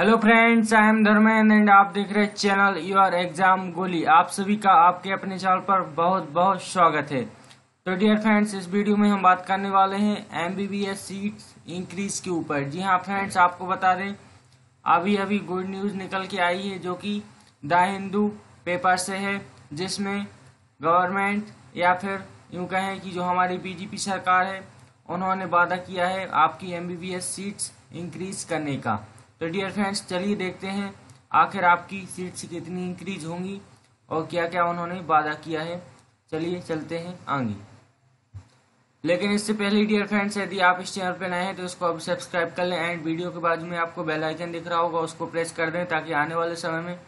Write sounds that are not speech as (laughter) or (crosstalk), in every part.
Hello friends I am Dharmendra and आप देख रहे हैं चैनल योर एग्ज़ाम गोली आप सभी का आपके अपने चैनल पर बहुत बहुत स्वागत है। तो डियर फ्रेंड्स इस वीडियो में हम बात करने वाले हैं एमबीबीएस सीट्स इंक्रीज के ऊपर। जी हाँ फ्रेंड्स आपको बता दें अभी अभी गुड न्यूज़ निकल के आई है जो कि द हिंदू पेपर से है, जिसमें गवर्नमेंट या फिर यूँ कहें कि जो हमारी बीजेपी सरकार है, उन्होंने वादा किया है आपकी एमबीबीएस सीट्स इंक्रीज करने का। तो डियर फ्रेंड्स चलिए देखते हैं आखिर आपकी सीट्स कितनी इंक्रीज होंगी और क्या क्या उन्होंने वादा किया है। चलिए चलते हैं आगे। लेकिन इससे पहले डियर फ्रेंड्स यदि आप इस चैनल पर नए हैं तो इसको अब सब्सक्राइब कर लें एंड वीडियो के बाजू में आपको बेल आइकन दिख रहा होगा, उसको प्रेस कर दें ताकि आने वाले समय में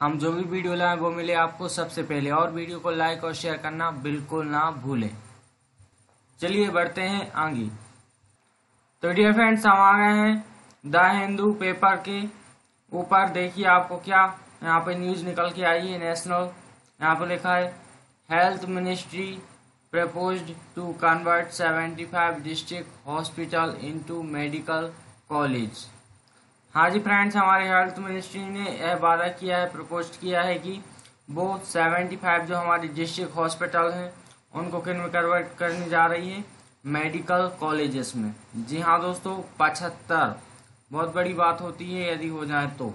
हम जो भी वीडियो लाएँ, वो मिले आपको सबसे पहले। और वीडियो को लाइक और शेयर करना बिल्कुल ना भूलें। चलिए बढ़ते हैं आगे। तो डियर फ्रेंड्स हम आ गए हैं द हिंदू पेपर के ऊपर देखिए आपको क्या यहाँ पे न्यूज़ निकल के आई है, नेशनल। यहाँ पे लिखा है, health ministry proposed to convert 75 district hospital into medical college. हाँ जी फ्रेंड्स, हमारे हेल्थ मिनिस्ट्री ने यह वादा किया है, प्रपोज किया है कि वो 75 जो हमारे डिस्ट्रिक्ट हॉस्पिटल हैं, उनको किन में कन्वर्ट करने जा रही है, मेडिकल कॉलेजेस में। जी हाँ दोस्तों, पचहत्तर। बहुत बड़ी बात होती है यदि हो जाए तो।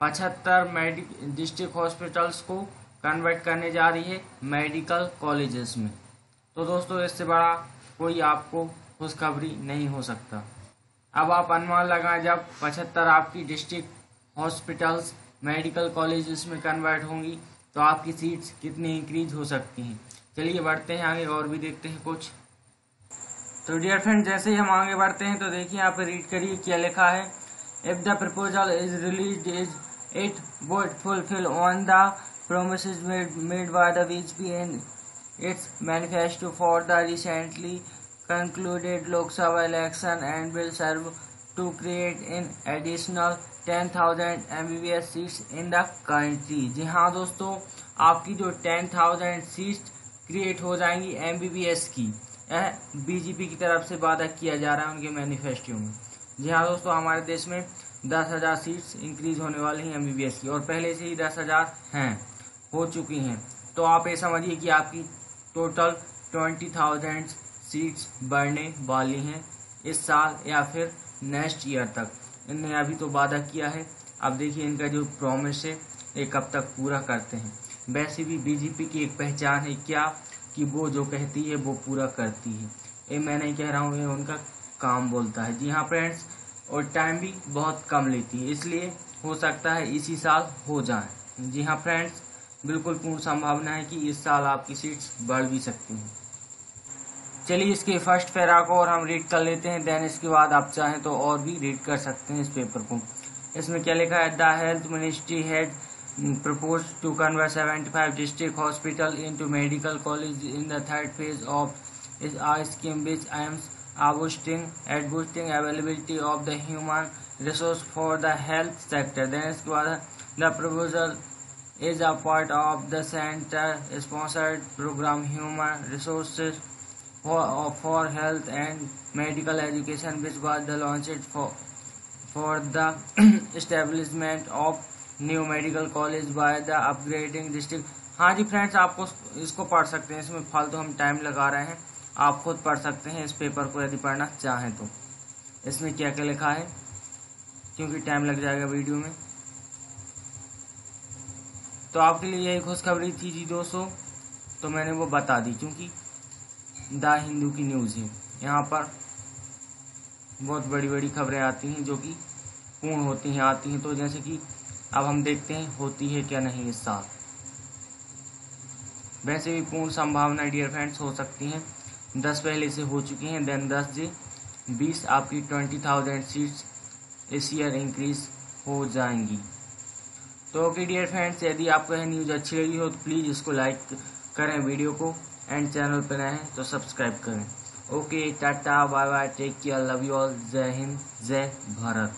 पचहत्तर मेडिक, डिस्ट्रिक्ट हॉस्पिटल्स को कन्वर्ट करने जा रही है मेडिकल कॉलेजेस में। तो दोस्तों, इससे बड़ा कोई आपको खुशखबरी नहीं हो सकता। अब आप अनुमान लगाएँ, जब पचहत्तर आपकी डिस्ट्रिक्ट हॉस्पिटल्स मेडिकल कॉलेजेस में कन्वर्ट होंगी तो आपकी सीट्स कितनी इंक्रीज हो सकती हैं। चलिए बढ़ते हैं आगे और भी देखते हैं कुछ। तो डियर फ्रेंड जैसे ही हम आगे बढ़ते हैं तो देखिए आप रीड करिए क्या लिखा है। If the proposal is release is it would fulfil on the promise made by the BJP and its manifesto for the recently concluded Lok Sabha election and will serve to create in additional ten thousand M B B S seats in the country जी हाँ दोस्तों, आपकी जो ten thousand seat create हो जाएँगी M B B S की। BJP की तरफ़ से वादा किया जा रहा है उनके मैनिफेस्टो में। जी हाँ दोस्तों, हमारे देश में दस हज़ार सीट्स इंक्रीज होने वाली हैं एमबीबीएस की, और पहले से ही दस हज़ार हैं, हो चुकी हैं। तो आप ये समझिए कि आपकी टोटल ट्वेंटी थाउज़ेंड सीट्स बढ़ने वाली हैं इस साल या फिर नेक्स्ट ईयर तक। इनने अभी तो वादा किया है। अब देखिए इनका जो प्रॉमिस है, ये कब तक पूरा करते हैं। वैसे भी बीजेपी की एक पहचान है क्या कि वो जो कहती है, वो पूरा करती है। ये मैं नहीं कह रहा हूँ, ये उनका काम बोलता है। जी हाँ फ्रेंड्स और टाइम भी बहुत कम लेती है, इसलिए हो सकता है इसी साल हो जाए। जी हाँ फ्रेंड्स बिल्कुल पूर्ण संभावना है कि इस साल आपकी सीट्स बढ़ भी सकती हैं। चलिए इसके फ़र्स्ट पैरा को और हम रीड कर लेते हैं देन इसके बाद आप चाहें तो और भी रीड कर सकते हैं इस पेपर को। इसमें क्या लिखा है? The health ministry had Mm, proposed to convert 75 district hospital into medical college in the third phase of its scheme which aims at boosting, at boosting availability of the human resource for the health sector. Then the proposal is a part of the center sponsored program Human Resources for, for Health and Medical Education which was launched for, for the (clears throat) establishment of new medical college by the upgrading district हाँ जी friends आपको इसको पढ़ सकते हैं। इसमें फालतू तो हम टाइम लगा रहे हैं। आप खुद पढ़ सकते हैं। इस पेपर को यदि पढ़ना चाहें तो। इसमें क्या क्या लिखा है? क्योंकि टाइम लग जाएगा वीडियो में। तो आपके लिए यही खुशखबरी थी जी दोस्तों। तो मैंने वो बता दी, क्योंकि द हिंदू की न्यूज़ है। यहाँ पर बहुत बड़ी बड़ी खबरें आती हैं जो कि पूर्ण होती हैं, आती हैं। तो जैसे कि अब हम देखते हैं, होती है क्या नहीं इस साल। वैसे भी पूर्ण संभावना डियर फ्रेंड्स हो सकती हैं। दस पहले से हो चुकी हैं देन दस जी। बीस आपकी ट्वेंटी थाउज़ेंड सीट्स इस ईयर इंक्रीज हो जाएँगी। तो ओके डियर फ्रेंड्स यदि आपको यह न्यूज़ अच्छी लगी हो तो प्लीज़ इसको लाइक करें वीडियो को एंड चैनल पर नए हैं तो सब्सक्राइब करें। Okay tata bye bye take care love you all जय हिंद, जय भारत।